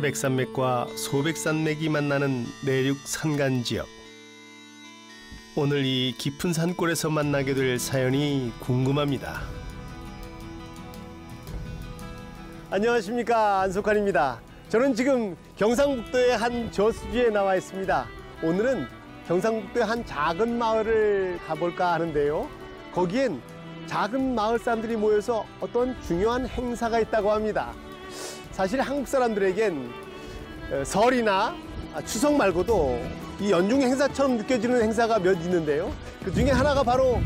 태백산맥과 소백산맥이 만나는 내륙 산간 지역. 오늘 이 깊은 산골에서 만나게 될 사연이 궁금합니다. 안녕하십니까 안석환입니다. 저는 지금 경상북도의 한 저수지에 나와 있습니다. 오늘은 경상북도의 한 작은 마을을 가볼까 하는데요. 거기엔 작은 마을 사람들이 모여서 어떤 중요한 행사가 있다고 합니다. 사실 한국 사람들에겐 어, 설이나 추석 말고도 이 연중 행사처럼 느껴지는 행사가 몇 있는데요. 그 중에 하나가 바로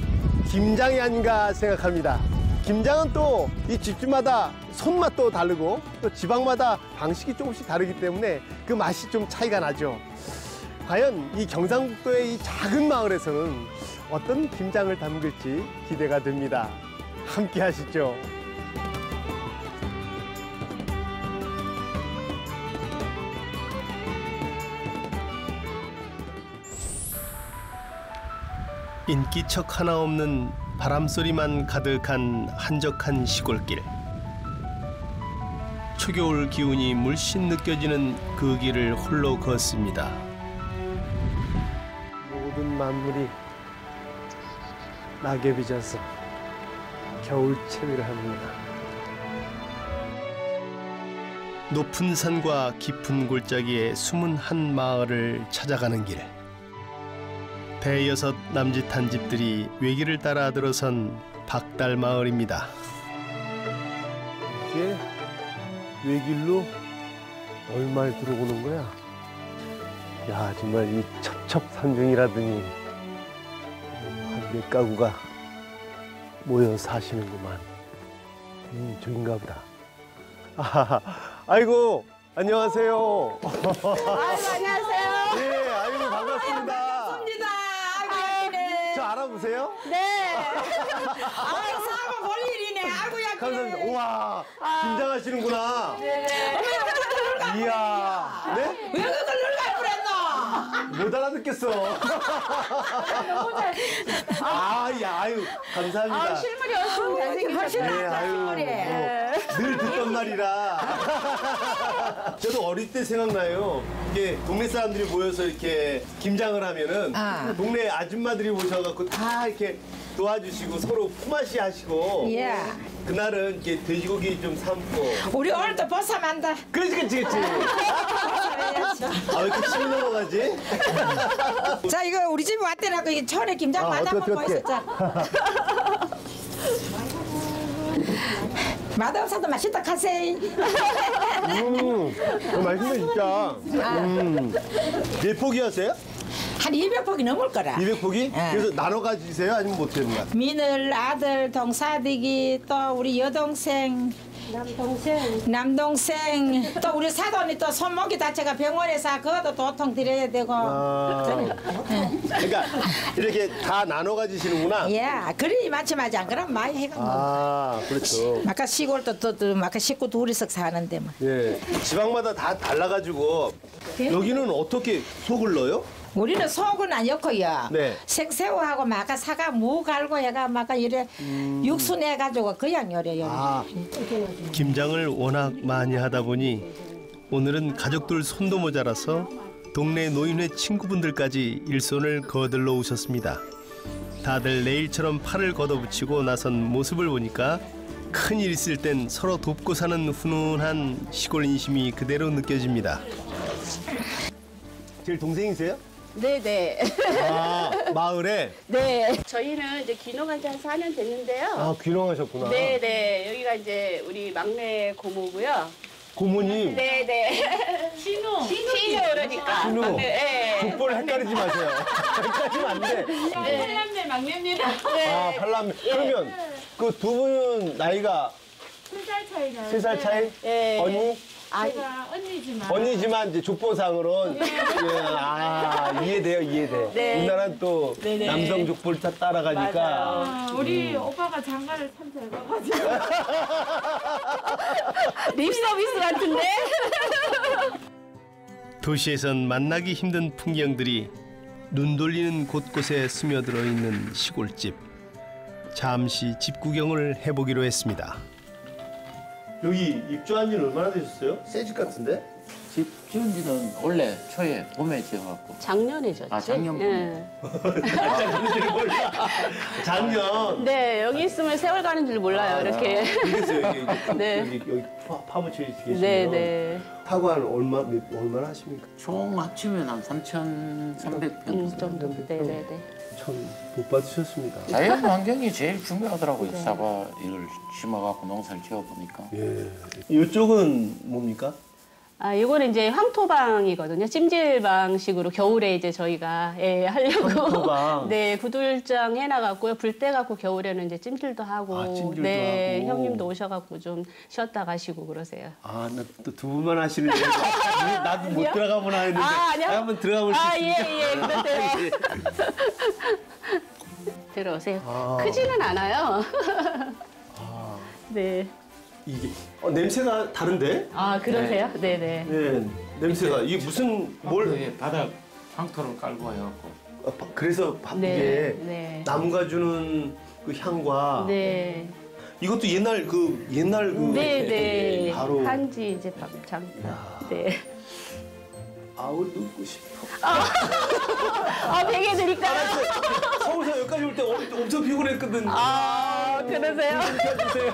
김장이 아닌가 생각합니다. 김장은 또 이 집집마다 손맛도 다르고 또 지방마다 방식이 조금씩 다르기 때문에 그 맛이 좀 차이가 나죠. 과연 이 경상북도의 이 작은 마을에서는 어떤 김장을 담글지 기대가 됩니다. 함께 하시죠. 인기척 하나 없는 바람소리만 가득한 한적한 시골길. 초겨울 기운이 물씬 느껴지는 그 길을 홀로 걷습니다. 모든 만물이 낙엽이 져서 겨울 채비를 합니다. 높은 산과 깊은 골짜기에 숨은 한 마을을 찾아가는 길. 대여섯 남짓한 집들이 외길을 따라 들어선 박달 마을입니다. 이게 외길로 얼마에 들어오는 거야? 야 정말 이 첩첩산중이라더니 한 몇 가구가 모여 사시는구만. 음, 저긴가 보다. 아, 아이고 안녕하세요. 아이고, 안녕하세요. 예, 아이고 반갑습니다. 반갑습니다. 아이고, 예쁘네. 저 알아보세요? 네. 아이고, 사고 볼 일이네. 아이고, 야, 감사합니다. 우와, 김장하시는구나. 네. 이야, 네? 왜 그걸 눌러 그랬노? 못 알아듣겠어. 아, 야, 아유, 감사합니다. 실물이 훨씬 잘생기셨다. 네, 아유, 뭐, 늘 듣던 말이라. 저도 어릴 때 생각나요. 이게 동네 사람들이 모여서 이렇게 김장을 하면은 아. 동네 아줌마들이 오셔갖고 다 이렇게 도와주시고 서로 품앗이 하시고 예. 그날은 이렇게 돼지고기 좀 삶고 우리 오늘도 보쌈한다. 그렇지 그렇지 그렇지 아왜 이렇게 힘이 넘어가지? 자, 이거 우리 집에 왔더라고. 이 철에 김장 아, 어떻게. 보였었자. 맛없어도 맛있다 카세이. 음 맛있네 진짜 음. 몇 포기 하세요? 한 200폭이 넘을 거라. 200포기? 예. 그래서 나눠 가지세요? 아니면 못 드립니까? 미늘 아들 동사디기 또 우리 여동생 남동생 남동생 또 우리 사돈이 또 손목이 다쳐가 병원에서 그것도 도통 드려야 되고 아, 그러니까 이렇게 다 나눠 가지시는구나 예 그리 마침하지 안 그럼 많이 해가 뭐아 그렇죠 아까 시골도 또, 또 아까 식구 둘이서 사는데 뭐 예 지방마다 다 달라가지고 여기는 어떻게 속을 넣어요? 우리는 속은 안 넣고요 네. 생새우하고 마가 사과 무 갈고 해가 마가 이래 육수 내 가지고 그냥 요래요 아 김장을 워낙 많이 하다 보니 오늘은 가족들 손도 모자라서 동네 노인회 친구분들까지 일손을 거들러 오셨습니다. 다들 내일처럼 팔을 걷어붙이고 나선 모습을 보니까 큰일 있을 땐 서로 돕고 사는 훈훈한 시골 인심이 그대로 느껴집니다. 제일 동생이세요? 네네. 아 마을에 네. 저희는 이제 귀농한 지 한 4년 됐는데요. 아 귀농하셨구나. 네네. 여기가 이제 우리 막내 고모고요. 고모님 네네. 신우. 신우 그러니까. 신우. 막내, 네. 족보를 헷갈리지 마세요. 헷갈리면 안 돼. 팔남매 막내입니다. 아, 네. 팔남. 그러면 그 두 분은 나이가 세 살 차이나요. 세 살 차이? 네. 언니? 아, 제가 언니지만. 언니지만 이제 족보상으로 예, 아 이해돼요 이해돼. 네. 우리나라는 또 네네. 남성 족보를 다 따라가니까 맞아요. 아, 우리 오빠가 장가를 참 잘 가가지고. 립 서비스 같은데? 도시에선 만나기 힘든 풍경들이 눈 돌리는 곳곳에 스며들어 있는 시골집. 잠시 집 구경을 해보기로 했습니다. 여기 입주한 지는 얼마나 되셨어요? 새 집 같은데? 집 지은 지는 원래 초에 봄에 지어갖고 작년에 졌지. 아, 작년 예. 작년. 네, 여기 있으면 세월 가는 줄 몰라요. 이렇게. 그래서 여기, 네. 여기, 여기 파, 파묻혀 계시면 네, 네. 사과 얼마 몇- 얼마나 하십니까? 총 합치면 한 3,300평 음, 정도. 네, 네, 네. 참 못 받으셨습니다. 자연 환경이 제일 중요하더라고요. 사과 이걸 심어갖고 농사를 지어보니까. 예. 이쪽은 뭡니까? 아, 이거는 이제 황토방이거든요. 찜질방식으로 겨울에 이제 저희가 예, 하려고. 황토방. 네, 구들장 해놔갖고요. 불 떼갖고 겨울에는 이제 찜질도 하고. 아, 찜질도 네, 하고. 형님도 오셔갖고 좀 쉬었다 가시고 그러세요. 아, 나또두 분만 하시는 데 나도 못? 들어가보나 했는데 아, 아니요? 한번 들어가 볼수 아, 예, 있습니까? 예, 그러세요. 들어오세요. 아. 크지는 않아요. 네. 이게 어, 냄새가 다른데? 아, 그러세요? 네, 네. 네, 냄새가 이게 무슨 뭘뭘 바닥 황토를 깔고 해갖고 어, 바- 그래서 바- 네, 이게 네. 나무가 주는 그 향과 네. 이것도 옛날 그 옛날 그 네, 네. 바로 한지 이제 밥장. 네. 아우 눕고 싶어. 아, 베개 드릴까요? 서울서 여기까지 올 때 엄청 피곤했거든. 아, 그러세요? 주세요.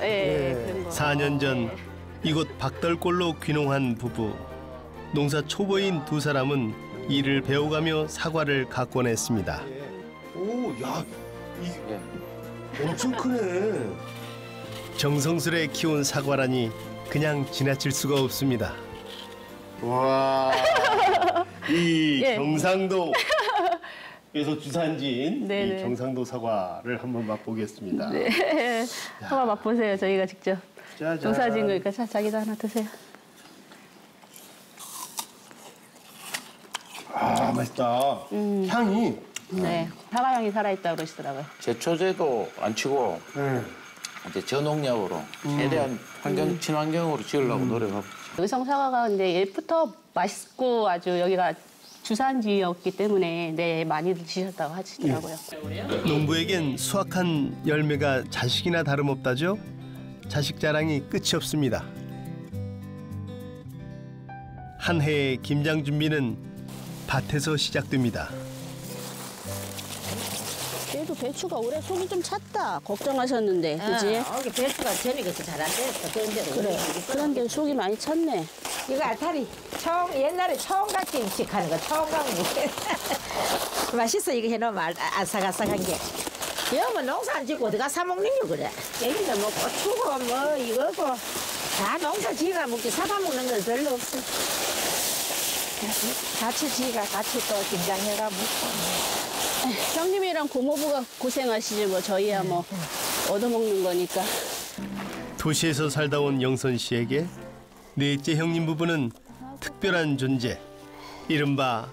네, 그런 거. 4년 전 이곳 박달골로 귀농한 부부. 농사 초보인 두 사람은 일을 배워가며 사과를 갖고 냈습니다. 오, 야, 예. 엄청 크네. 정성스레 키운 사과라니 그냥 지나칠 수가 없습니다. 와, 이 예. 경상도 에서 주산지인 네네. 이 경상도 사과를 한번 맛보겠습니다. 네. 한번 맛보세요. 저희가 직접 짜잔. 농사 지은 거니까 자, 자기도 하나 드세요. 아 맛있다. 향이. 네. 사과 향이 살아있다고 그러시더라고요. 제초제도 안 치고 네. 이제 저농약으로 최대한 환경 친환경으로 지으려고 노력하고 의성 사과가 근데 예부터 맛있고 아주 여기가 주산지였기 때문에 네 많이 드셨다고 하시더라고요. 농부에겐 수확한 열매가 자식이나 다름없다죠. 자식 자랑이 끝이 없습니다. 한 해의 김장 준비는 밭에서 시작됩니다. 배추가 올해 속이 좀 찼다 걱정하셨는데 그지? 어, 배수가 전에 그렇게 잘안 됐어. 그런데 그래. 그런데 속이 많이 찼네. 이거 알타리 청 옛날에 청각 김치 하는 거 청각 무 맛있어 이거 해놓으면 알- 아삭아삭한 게. 여면 농사 안 짓고 어디가 사 먹는 게 그래? 여기다 뭐 고추고 뭐 이거고 다 농사 지가 먹지. 사다 먹는 건 별로 없어. 같이 지가 같이 또 김장해가 먹고 형님이랑 고모부가 고생하시지 뭐 저희야 뭐 얻어먹는 거니까 도시에서 살다 온 영선 씨에게 넷째 형님 부부는 특별한 존재. 이른바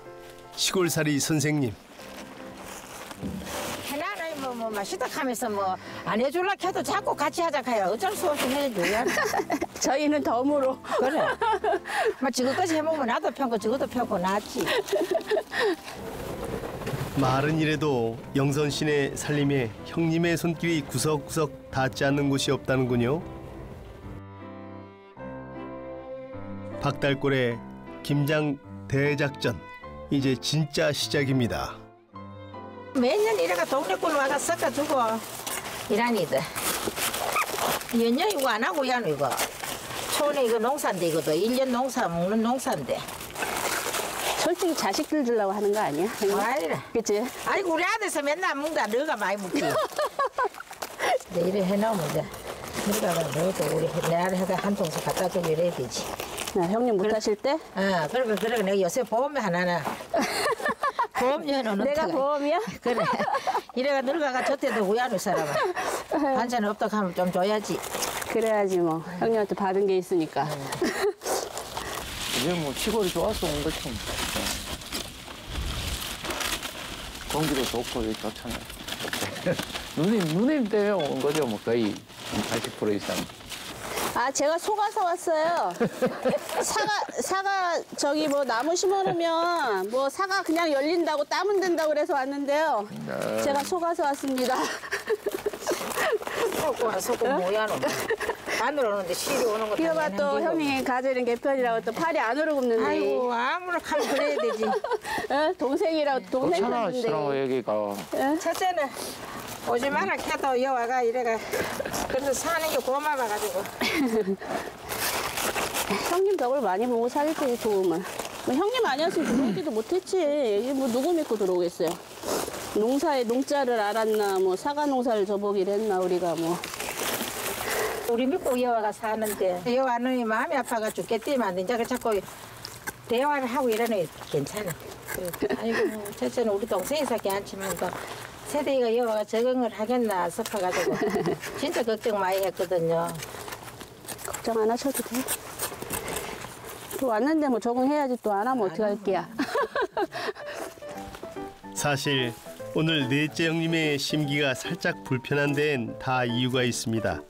시골살이 선생님. 하나는 뭐, 뭐 맛있다 하면서 뭐 안 해줄라 해도 자꾸 같이 하자 해야 어쩔 수 없이 해줘야 저희는 덤으로 그래. 막 지금까지 해먹으면 나도 편고 저것도 편고 낫지. 말은 이래도 영선 씨네 살림에 형님의 손길이 구석구석 닿지 않는 곳이 없다는군요. 박달골의 김장 대작전 이제 진짜 시작입니다. 매년 이래가 동네꾼 와가 섞어주고 이라니들. 연년 이거 안 하고 야노 이거. 촌에 이거 농사인데 이거도 일년 농사 먹는 농사인데. 솔직히 자식들 주려고 하는 거 아니야? 아니라. 그치? 아이고 우리 아들서 맨날 먹다 너가 많이 먹지. 근데 이래 해놓으면 이제 너가 너도 우리 내가 한 통씩 갖다 주고 이래야 되지. 나 형님 못 하실 때 아, 그러고 그러고 내가 요새 보험에 하나나. 보험료는 내가. 보험이야? 그래. 이래가 늙어가 저때도 우야는 사람아. 반찬 없다 하면 좀 줘야지. 그래야지 뭐 형님한테 받은 게 있으니까 이제 뭐 시골이 좋아서 온 거죠. 뭐. 네. 공기도 좋고 여기 좋잖아요. 누님 누님 때문에 온 거죠. 뭐 거의 80% 이상. 아 제가 속아서 왔어요 사과 사과 저기 뭐 나무 심어놓으면 뭐 사과 그냥 열린다고 따면 된다고 그래서 왔는데요 제가 속아서 왔습니다 소금 소금 뭐야 는. 바늘 오는데 실이 오는 것도 이거 봐또 형님 가재는 개편이라고 또 팔이 안으로 굽는데. 아이고 아무나 하면 그래야 되지. 어? 동생이라고 동생 샀는데. 싫어, 여기가. 첫째는 오지 마라 캐도 여와가 이래가 그래서 사는 게 고마워가지고 형님 덕을 많이 보고 살지 도움을. 뭐 형님 아니었으면 들어오지도 못했지. 이게 뭐 누구 믿고 들어오겠어요. 농사에 농자를 알았나 뭐 사과 농사를 저보기를 했나 우리가 뭐. 우리 믿고 여와가 사는데 여와는 마음이 아파가 죽겠지만 이제 그 자꾸 대화를 하고 이러는 괜찮아. 아이고 첫째는 우리 동생이 살게 않지만 또 세대가 여와가 적응을 하겠나 싶어가지고 진짜 걱정 많이 했거든요. 걱정 안 하셔도 돼. 또 왔는데 뭐 적응해야지 또 안 하면 어떻게 할게야. 사실 오늘 넷째 형님의 심기가 살짝 불편한 데엔 다 이유가 있습니다.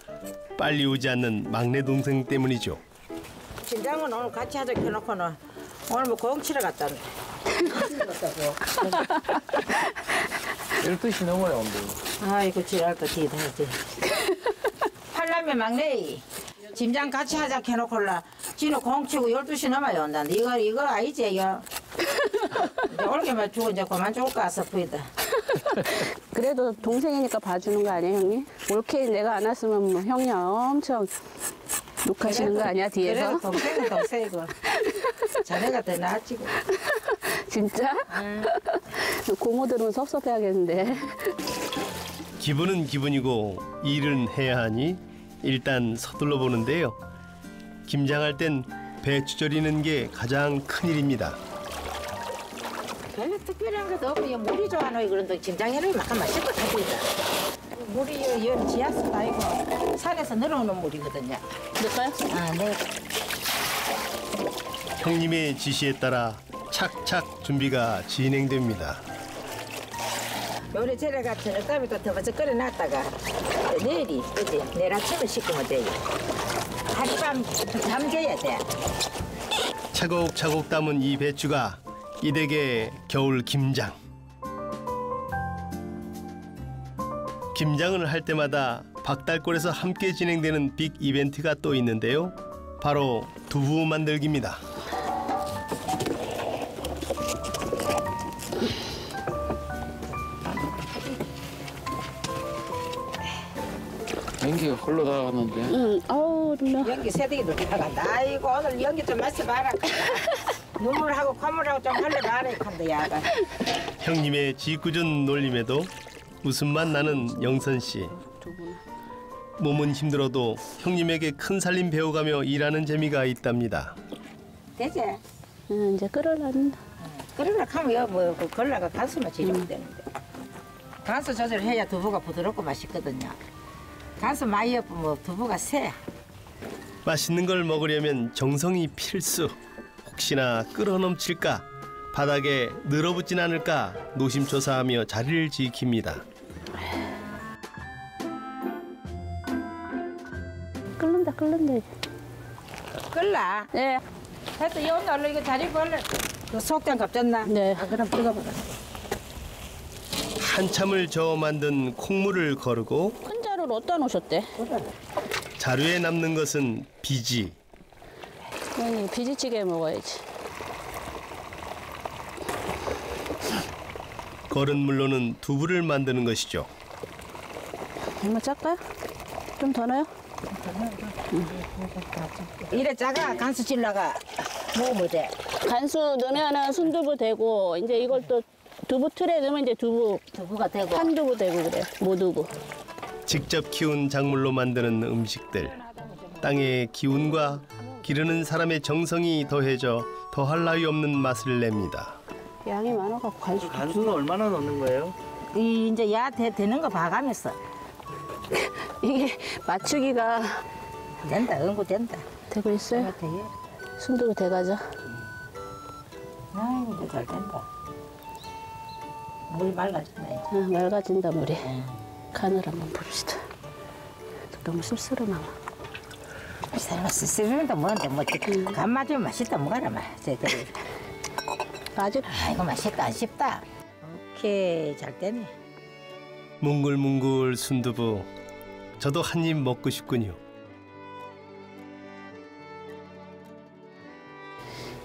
빨리 오지 않는 막내 동생 때문이죠. 진장은 오늘 같이 하자 켜놓고는 오늘 뭐 공치러 갔다는데. 12시 넘어요, 근데. 아이고 지랄도 뒤다지. 팔남매 막내 짐장 같이 하자 해놓고라 지는 공치고 12시 넘어야 온다는데 이거 이거 아니지 이거. 이제 올게만 주고 이제 그만 줄까 싶어이다. 그래도 동생이니까 봐주는 거 아니에요 형님? 올케 내가 안 왔으면 뭐 형이 엄청 욕하시는 거 아니야 뒤에서? 그래도 동생은 동생이고 자네가 더 낫지. 진짜? 고모들은 섭섭해하겠는데. 기분은 기분이고 일은 해야 하니 일단 서둘러 보는데요. 김장할 땐 배추 절이는 게 가장 큰 일입니다. 별로 특별한 것도 없고 요 물이 좋아하노 그런데 김장에는 막 맛있고 타보이다. 물이 요, 요 지하수도 아니고 산에서 내려오는 물이거든요. 넣을까요? 아, 네. 형님의 지시에 따라 착착 준비가 진행됩니다. 요리 재래 같은 어따비도 더버저 끓여놨다가 내일이 그지 내일 아침에 씻으면 돼요. 하룻밤 잠겨야 돼. 차곡차곡 담은 이 배추가 이 댁의 겨울 김장. 김장을 할 때마다 박달골에서 함께 진행되는 빅 이벤트가 또 있는데요. 바로 두부 만들기입니다. 연기가 흘러나가는데. 응. 아우 정말. 연기 새들이 놀다간다. 아이고 오늘 연기 좀 마셔봐라. 눈물하고 콧물하고 좀 이칸데 야가. 형님의 지구전 놀림에도 웃음만 나는 영선 씨. 몸은 힘들어도 형님에게 큰 살림 배워가며 일하는 재미가 있답니다. 되지? 응, 이제 끓으려는다. 그러나 하면 여뭐 그 걸라가 간수만 지르면 되는데. 간수 조절해야 두부가 부드럽고 맛있거든요. 간수 많이 엎으면 두부가 새. 맛있는 걸 먹으려면 정성이 필수. 혹시나 끓어 넘칠까, 바닥에 늘어붙진 않을까 노심초사하며 자리를 지킵니다. 끓는다 끓는다. 끌라. 네. 하여튼 이 오늘 이거 자리 벌레. 그 속장 갑졌나? 네. 아, 그럼 뜨거워라. 한참을 저어 만든 콩물을 거르고 큰 자루를 어디다 놓으셨대? 자루에 남는 것은 비지. 형님 비지찌개 먹어야지. 거른 물로는 두부를 만드는 것이죠. 얼마 짤까요? 좀 더 넣어요? 이래 작아 간수 질러가 먹으면 돼. 간수 넣으면은 순두부 되고 이제 이걸 또 두부 틀에 넣으면 이제 두부 두부가 되고. 한두부 되고 그래. 모두부. 직접 키운 작물로 만드는 음식들. 땅의 기운과 기르는 사람의 정성이 더해져 더할 나위 없는 맛을 냅니다. 양이 많아갖고 간수 간수는 얼마나 넣는 거예요? 이 이제 야 되, 되는 거 봐가면서 이게 맞추기가 된다. 응고 된다. 되고 있어요. 되게. 순두부 돼가죠. 아이고 잘 된다. 물 맑아졌네. 아, 맑아진다 물이. 간을 한번 봅시다. 너무 씁쓸하나. 사람 쓰리도 먹는데 뭐 간 맞으면 맛있다 먹어라 마. 아주 아이고 맛있다 안 씹다. 오케이 잘 되네. 몽글몽글 순두부 저도 한 입 먹고 싶군요.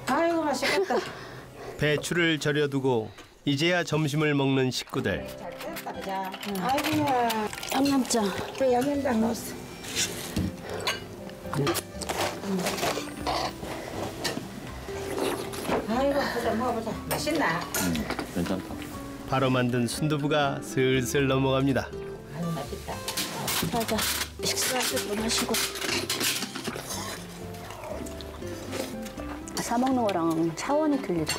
아이고 맛있겠다. 배추를 절여두고 이제야 점심을 먹는 식구들. 잘 됐다 자 음. 아이고야. 양념장. 그 양념장 넣었어. 아이고, 보자, 먹어보자. 맛있나? 괜찮다. 바로 만든 순두부가 슬슬 넘어갑니다. 아유, 맛있다. 자자. 식사할 때도 마시고. 사 먹는 거랑 차원이 틀리다.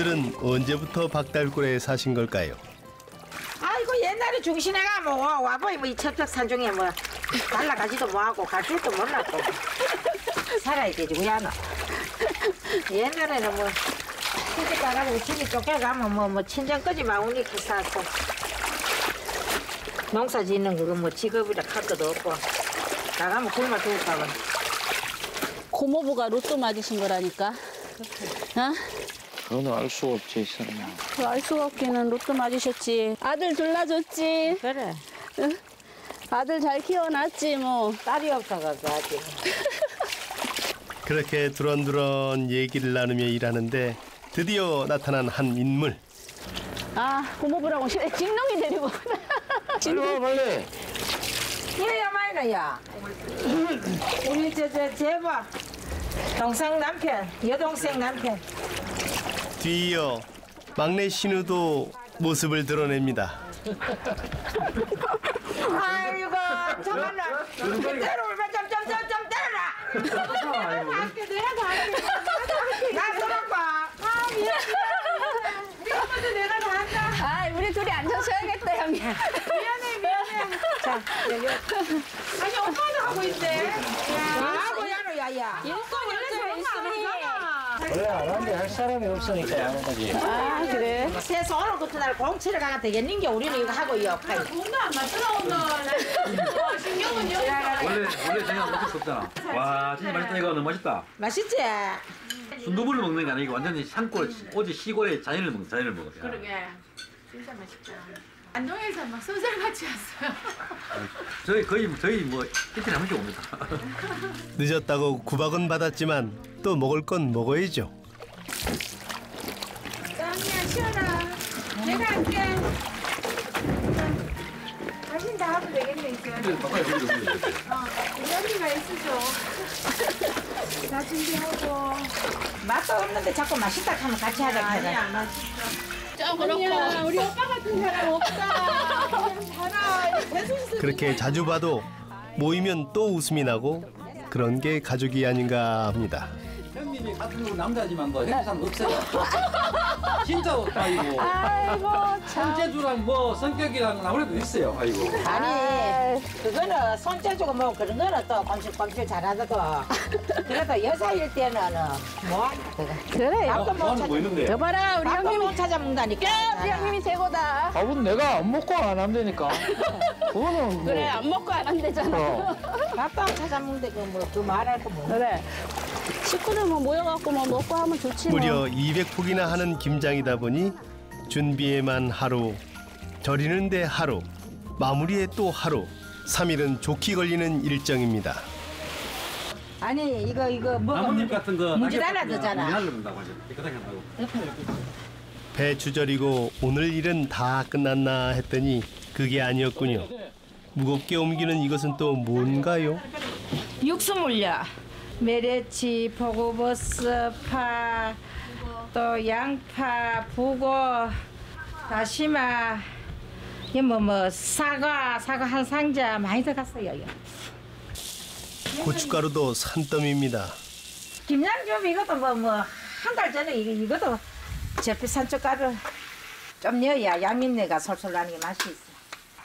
이분들은 언제부터 박달굴에 사신 걸까요? 아이고, 옛날에 중신애가 뭐, 와보이 뭐, 이 첩적 산중에 뭐, 날라가지도 뭐하고, 갈 줄도 몰랐고. 살아야 되지, 우리 하나. 옛날에는 뭐, 시집 가가지고 집이 쫓겨가면 뭐, 뭐, 친정까지 마우니 기사고. 농사 짓는 거고, 뭐, 직업이라 할 것도 없고. 나가면 굶어 죽을까 봐. 고모부가 로또 맞으신 거라니까. 어? 그거는 알수 없지, 설마. 그알 수가 없기는 로또 맞으셨지. 아들 둘러줬지. 그래. 아들 잘 키워놨지 뭐. 딸이 없어가지고, 아직. 그렇게 두런두런 얘기를 나누며 일하는데 드디어 나타난 한 인물. 아 고모부라고 진롱이 데리고. 빨리 와, 빨리. 얘야 마이너야. 우리 저 저 제바 동생 남편 여동생 남편. 뒤이어 막내 신우도 모습을 드러냅니다. 아이고 정말나 때려 올면 점점점점 때려라. 할게 내가 다 할게. 나 들어봐. 아 미안해. 내가 다 한다. 아 우리 둘이 앉아셔야겠다 형님. 미안해 미안해. 자 여기. 아니 엄마도 하고 있대. 하고 야노 야야. 일도 원래 있으니. 원래 안 하는데 할 사람이 없으니까 하는 거지. 아 그래. 세서 오늘부터 날 공치를 가가 되겠는 게 우리는 이거 하고 있어. 돈도 안 맞더라 오늘. 신경은요? 원래 원래 생각 못할 수 없잖아. 와 진짜 맛있다 이거 너무 맛있다. 맛있지? 순두부를 먹는 게 아니고 완전히 산골 오지 시골의 자연을 먹 자연을 먹어. 그러게. 진짜 맛있다. 안동에서 막 소설같이 왔어요. 저희 거의 저희 뭐 이틀에 한 번씩 옵니다. 늦었다고 구박은 받았지만 또 먹을 건 먹어야죠. 짱이야 시원아. 내가 할게. 당신 다 하면 되겠네 이제. 어, 우리 언니가 있으죠. 다 준비하고. 맛도 없는데 자꾸 맛있다 하면 같이 하자 하자. 아니야 맛있어. 언니야 우리 오빠 같은 사람 없다. 그냥 살아. 그렇게 자주 봐도 모이면 또 웃음이 나고 그런 게 가족이 아닌가 합니다. 형님이 같은 거 남자지만 뭐 행상 없어요. 진짜 없다 이거. 아이고 참. 손재주랑 뭐 성격이랑 아무래도 있어요. 아이고. 아니 그거는 손재주고 뭐 그런 거는 또 꼼실꼼실 잘하다고. 그래도 여사일 때는 뭐 그거. 그래. 밥도 못 저는 찾아. 뭐 있는데. 여봐라 우리 밥도 형님이 못 찾아 먹다니까. 우리 형님이 최고다. 밥은 내가 안 먹고 안 하면 되니까. 그거는 뭐. 그래 안 먹고 안 한대잖아. 어. 밥도 안 찾아 먹는데 그뭐그 말할 거 뭐. 그래. 식구들 뭐 모여갖고 뭐 먹고 하면 좋지 뭐. 무려 200폭이나 하는 김장이다 보니 준비에만 하루, 절이는데 하루, 마무리에 또 하루, 3일은 좋게 걸리는 일정입니다. 아니 이거 이거 뭐 나뭇잎 같은 거 문지 달아두잖아. 문지달는다고 하죠. 깨끗하게 한다고. 배추 절이고 오늘 일은 다 끝났나 했더니 그게 아니었군요. 무겁게 옮기는 이것은 또 뭔가요? 육수 물려. 메레치, 보고버섯, 파, 또 양파, 북어, 다시마, 이뭐 뭐 사과, 사과 한 상자 많이 들어갔어요. 고춧가루도 산더미입니다. 김양겸 이것도 뭐 뭐 한 달 전에 이것도 저피 산초가루 좀 넣어야 양념내가 솔솔 나는 게 맛이 있어.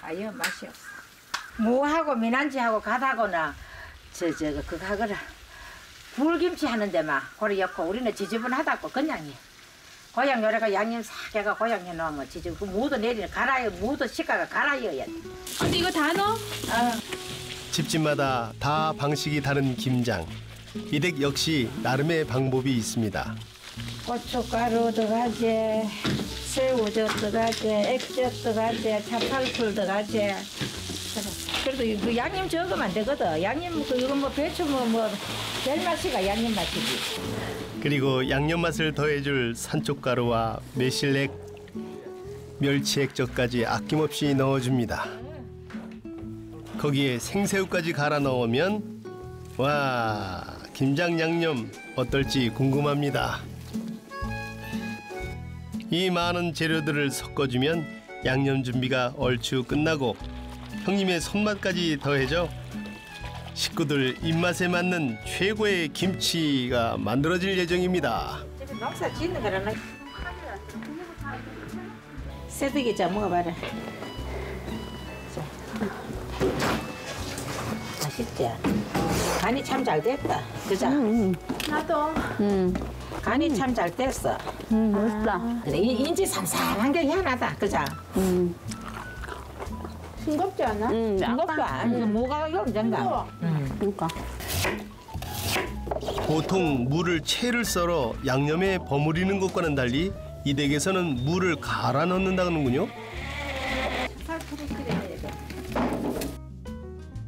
아유 맛이 없어. 무하고 미난지하고 갓하고나 저 저 그거 하거라. 불김치 하는데 막 고리 엮고 우리는 지저분하다고 그냥 해. 고양 요래가 양념 싹 해가 고양 해놓으면 지저분 그 무도 내리는 갈아요 무도 식가가 갈아여야 돼. 언니 이거 다 넣어? 집집마다 다 방식이 다른 김장. 이댁 역시 나름의 방법이 있습니다. 고춧가루 들어가지, 새우젓 들어가지, 액젓 들어가지, 차팔풀 들어가지. 그래. 그래도 이- 그 양념 적으면 안 되거든. 양념 그 이거 뭐 배추 뭐뭐 제일 맛이가 양념 맛이지. 그리고 양념 맛을 더해줄 산초가루와 매실액, 멸치액젓까지 아낌없이 넣어줍니다. 거기에 생새우까지 갈아 넣으면 와 김장 양념 어떨지 궁금합니다. 이 많은 재료들을 섞어주면 양념 준비가 얼추 끝나고 형님의 손맛까지 더해져 식구들 입맛에 맞는 최고의 김치가 만들어질 예정입니다. 농사 짓는 거라는 새득이 자 먹어봐라. 자. 맛있지? 간이 참 잘 됐다. 그자? 나도. 음, 간이 참 잘 됐어. 음, 맛있다. 그래, 이 인지 산산한 게 희한하다. 그자? 음, 싱겁지 않아? 음, 싱겁다. 약간, 이거 뭐가 영정가? 그러니까. 보통 물을 채를 썰어 양념에 버무리는 것과는 달리 이 댁에서는 물을 갈아 넣는다는군요.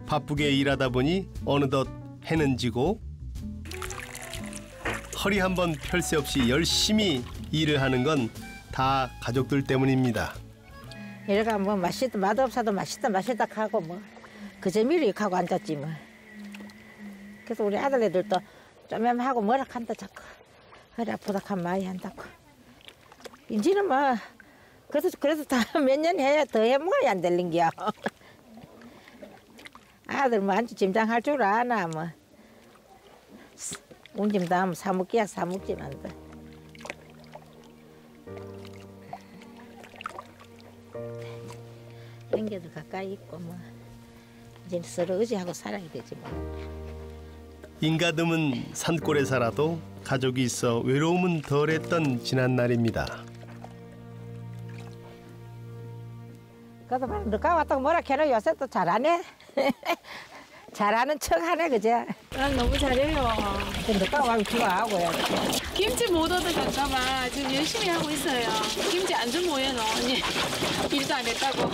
바쁘게 일하다 보니 어느덧 해는 지고 허리 한번 펼 새 없이 열심히 일을 하는 건 다 가족들 때문입니다. 이래가 뭐 맛있다 맛없어도 맛있다 맛있다 하고 뭐 그저 미리 하고 앉았지 뭐. 그래서 우리 아들 애들도 좀 하고 뭐라 한다 자꾸 허리 아프다 하면 많이 한다고. 이제는 뭐 그래서 그래서 다 몇 년 해야 더 해먹어야 안 될린겨. 아들 뭐 한주 짐장할 줄 아나 뭐. 운짐 다음 사먹기야 사먹지만 돼. 땡겨도 가까이 있고 뭐 이제 서로 의지하고 살아야 되지 뭐. 인가듬은 산골에 살아도 가족이 있어 외로움은 덜했던 지난 날입니다. 그래도 말 너가 왔다고 뭐라 캐는 요새 또 잘하네. 잘하는 척 하네 그제. 난 너무 잘해요. 너가 와면 좋아하고요. 김치 못 얻어갈까봐 지금 열심히 하고 있어요. 김치 안 좀 모여놓 언니. 일도 안 했다고.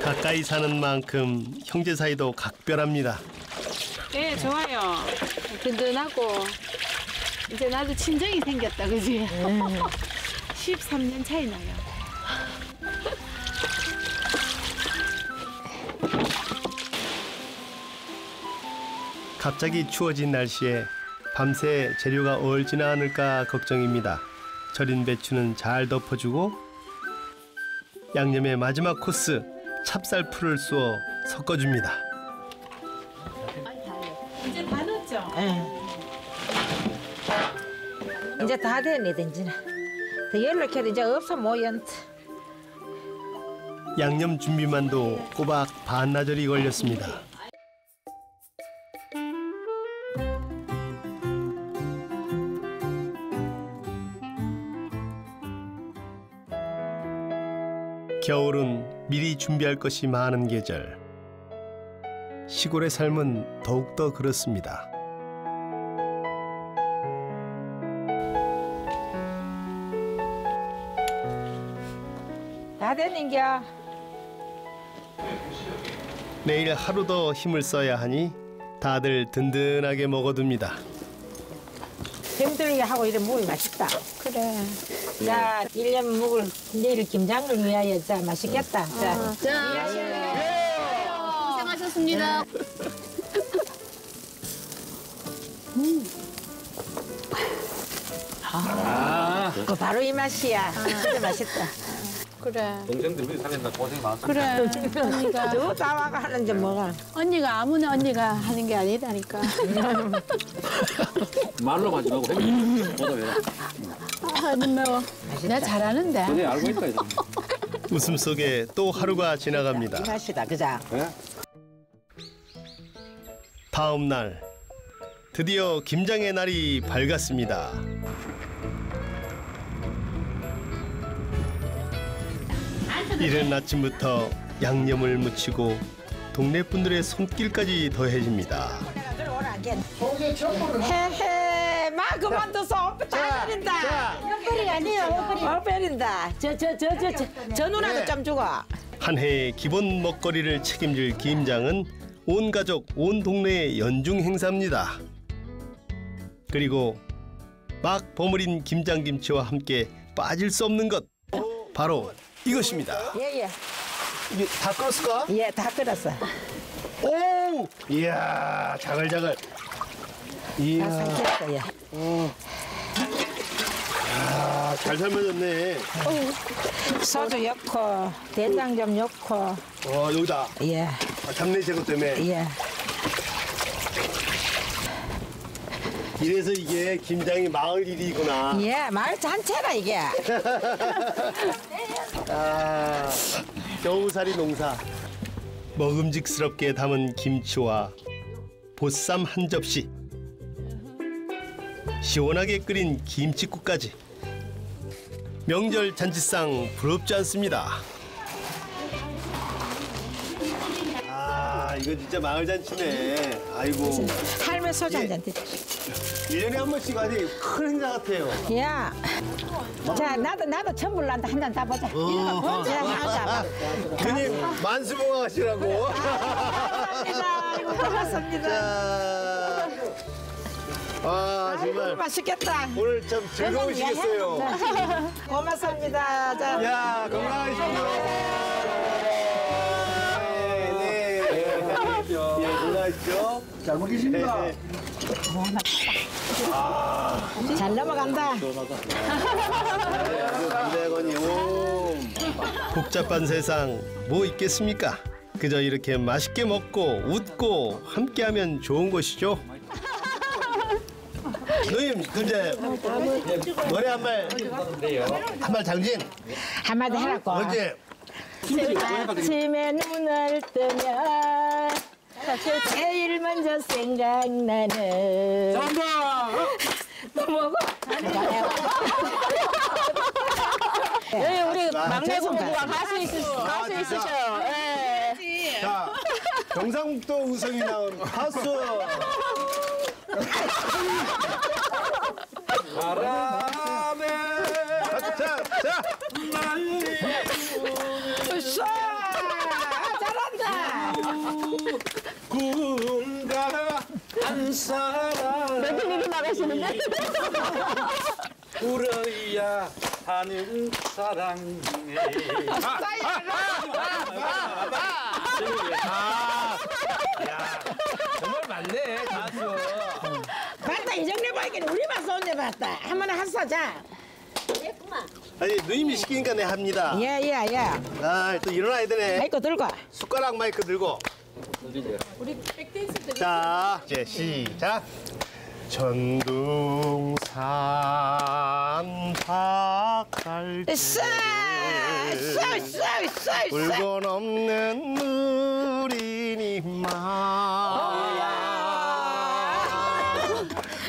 가까이 사는 만큼 형제 사이도 각별합니다. 예, 좋아요. 든든하고. 이제 나도 친정이 생겼다, 그지? 13년 차이 나요. 갑자기 추워진 날씨에 밤새 재료가 얼지나 않을까 걱정입니다. 절인 배추는 잘 덮어주고 양념의 마지막 코스 찹쌀풀을 쏘어 섞어줍니다. 이제 다 넣었죠? 예. 이제 다 됐네 든지는. 더 연락해도 이제 없어 모연. 양념 준비만도 꼬박 반나절이 걸렸습니다. 겨울은 미리 준비할 것이 많은 계절. 시골의 삶은 더욱더 그렇습니다. 다 됐는겨. 내일 하루 더 힘을 써야 하니 다들 든든하게 먹어둡니다. 힘들게 하고 이래 먹으면 맛있다. 그래. 자, 일년 먹을 내일 김장을 위하여 자 맛있겠다. 자, 고생하셨습니다. 그 바로 이 맛이야. 진짜 맛있다. 그래. 동생들 우리 살린다 고생 많습니다. 그래. 언니가, 누구 따와가 하는지 뭐가. 언니가 아무나 언니가 하는 게 아니다니까. 말로만 지 말고 행동 보도해라. 아, 눈 매워. 내가 잘하는데. 그게 알고 있다 이제. 웃음 속에 또 하루가 지나갑니다. 이 맛이다. 그자. 다음 날 드디어 김장의 날이 밝았습니다. 이른 아침부터 양념을 묻히고 동네 분들의 손길까지 더해집니다. 헤헤 막 그만둬서 다 버린다. 자, 엇버리 아니에요, 엇버리. 엇버린다. 저, 저, 저, 저, 저, 저 누나도 네. 좀 주고. 한 해의 기본 먹거리를 책임질 김장은 온 가족, 온 동네의 연중 행사입니다. 그리고 막 버무린 김장김치와 함께 빠질 수 없는 것 바로 이것입니다. 예, 예. 이게 다 끓었을까? 예, 다 끓었어. 오! 이야, 자글자글. 다 이야, 삼켰어, 예. 아, 잘 삶아졌네. 소주 넣고, 된장 좀 넣고, 어, 여기다. 예, 아, 잡내 제거 때문에. 예. 이래서 이게 김장이 마을 일이구나. 예, 마을 잔치라, 이게. 아, 겨우살이 농사. 먹음직스럽게 담은 김치와 보쌈 한 접시. 시원하게 끓인 김치국까지. 명절 잔치상 부럽지 않습니다. 이거 진짜 마을 잔치네. 아이고. 할매 소주 예. 일년에한 번씩 아니 큰 행사 같아요. 야. 자, 나도, 나도 천불 난다. 한 잔 따보자. 어. 자, 하자. 그님 만수봉 하시라고. 감사합니다. 아이고, 고맙습니다. 자, 아 정말 맛있겠다. 오늘 참 즐거우시겠어요. 고맙습니다. 자, 야 건강하시고. 예, 건강하시죠. 잘 먹겠습니다. 네, 잘 넘어간다. 감사하건요. 복잡한 세상 뭐 있겠습니까? 그저 이렇게 맛있게 먹고 웃고 함께하면 좋은 것이죠. 누님, 근데 노래 한 말, 한말 장진 한마디 해라고. 어제 아침에 눈을 뜨면 제일 먼저 생각나는 뭐고? 예, 우리 아, 막내 죄송합니다. 부부가 가수 있으 가수 진짜. 있으셔요. 예. 자 경상북도 우성이 나온 가수 자, 군가 한 사람 매들리로 나가시는데? 울어야 하는 사랑에 정말 맞네 가수. 봤다 이 정도 보니까 우리만 쏜데 봤다. 한번 하자 자. 아니 누님이 시키니까 내 합니다. 예예 예. 아, 또 일어나야 되네. 마이크 들고. 숟가락 마이크 들고. 자, 이제 시작. 으쌰! 으쌰! 물건 없는 누리니마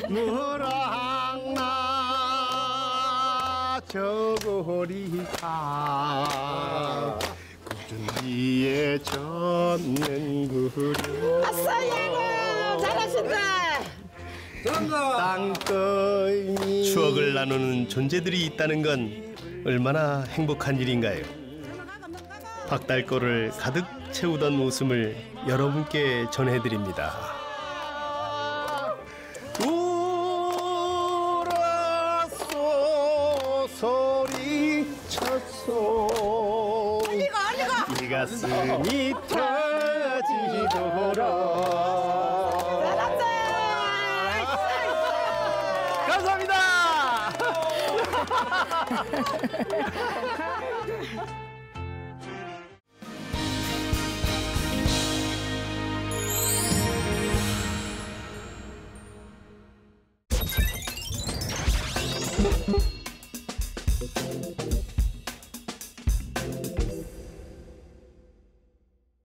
무랑나 저고리가 뒤에 젖는 구름 아싸야! 잘하신다. 땅거미 추억을 나누는 존재들이 있다는 건 얼마나 행복한 일인가요? 박달거를 가득 채우던 웃음을 여러분께 전해드립니다. 가슴이 터지도록 감사합니다.